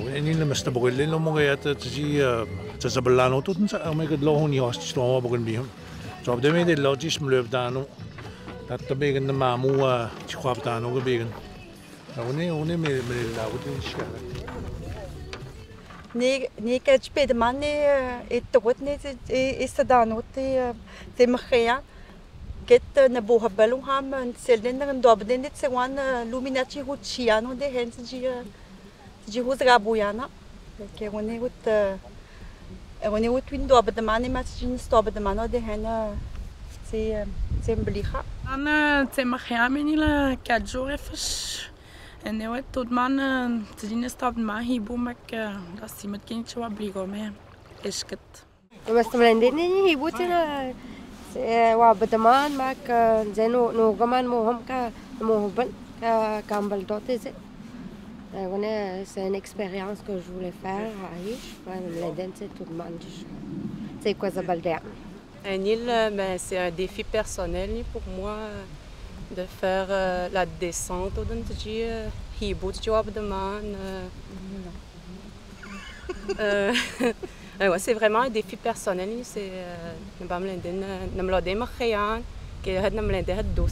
Inila mas tabugilin lo mong kaya e ta si eh, sa sabalano to sa may kadlohon ni hostis lo mga bugin bihon. So abde may de logis mlöv dano at tabigan na mamu eh, si kwap dano gabigan. so une e, may may lawo din e siya. Ni ni kaj ped man ni itugot eh, ni ne isa dano ti ti makhaya. Get na buha balong ham selden ne na dobden ni ne tsewan luminati hutchiano de hens dia. تجي هو بويانا كي غوني غوت غوني غوت وين دوبد ماني ما تجي نستوبد معنا دي هنا تي تي مبليخة أنا تي مخيامين إلى كات جور فاش أنا وات تود معنا تجي نستوبد معاه هيبو مك راسي ما تكينش وابليغو مي إشكت بس ملنديني هيبو تنا وابدمان ماك زينو نوغمان موهم كا موهبن كامبل دوتي زي Euh, c'est une expérience que je voulais faire. C'est quoi Un île, euh, ben, c'est un défi personnel pour moi euh, de faire la descente au Dantji. Hibou job de man. C'est vraiment un défi personnel. C'est ne pas me l'aider, ne me Je me dos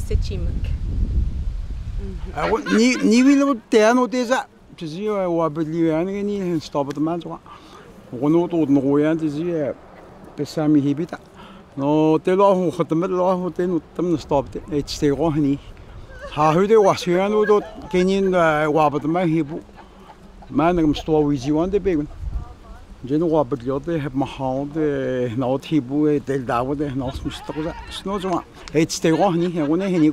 En wat, niet, niet willen we het einde op deze. Te zien, we niet. En stappen de mensen. We gaan ook door het nooit aan te zien. Pesami hibita. Nou, de laag, we gaan het met laag. We Hij het met is de ons Haar huid was hier aan. We gaan het met hibita. We hebben het met hibita. Mijn naam is Wizi de begin. Je nu wat bedoelde, heb me de nou het hiboe, het deel daar nou het moest toch zijn. Snoot ze is tegen en we nemen niet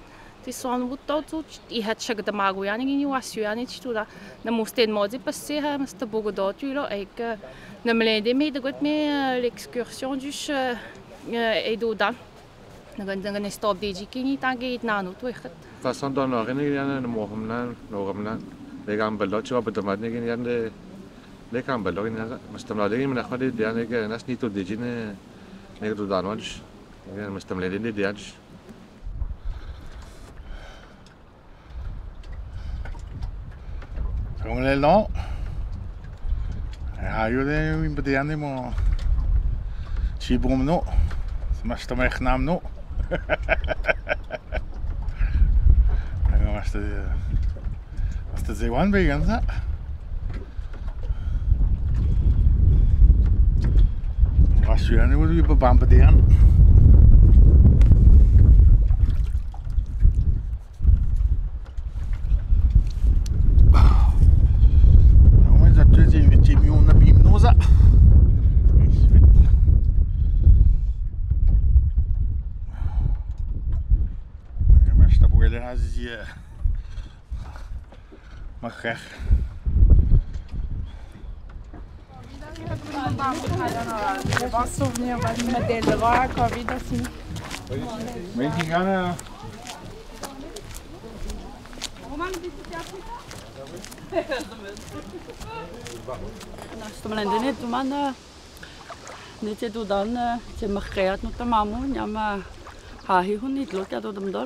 تی سان و تو تو یه هشگدماغ و یانگینی واسیو یانگینی توی دا نمودن مادی پسی هم است. به گذاشته ای که نمیلندیم دیگه گویت میل اکسکورشن دوشه ای دودان. نگن نگن استاد دیجی کی نگهید نانو توی خت. با این دانه گنگیانه نمومن نگام نه لگان بلات چیا به دمادن گنیانه لگان بلات گنی هست. ماست ملادیم نخواهی دیانه که نس نیتو دیجی دیش. Come nel no. Hajo de in bedende mo. Chibom no. Smash to mech nam no. Hajo mas de. Mas de zewan began sa. Was ju an wurde über Bampe deren. where there has the macher. Je bent souvenir van de Delvaux, Covid aussi. Oui, je suis là. Roman, tu es là? Je suis là. Je suis là. te suis là. Je suis là. Je suis là. Je suis là. het suis là. Je suis là. Je suis là. Je suis là. Je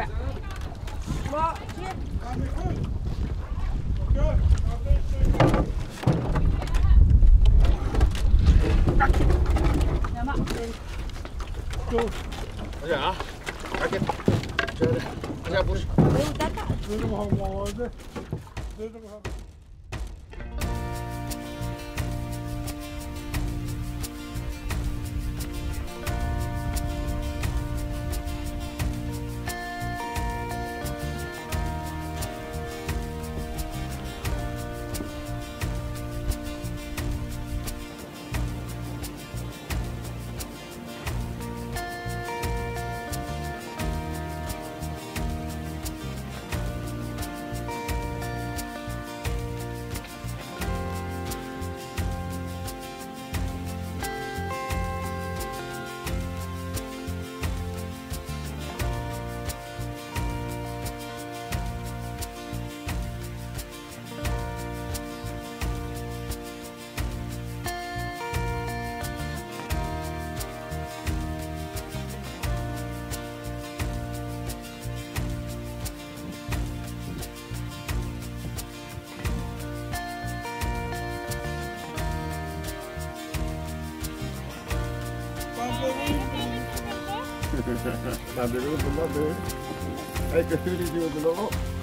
妈，姐，走，快点啊！快点，走嘞！快点，不是。 나들고 뭐 나들 아이 그 흐리지고 들어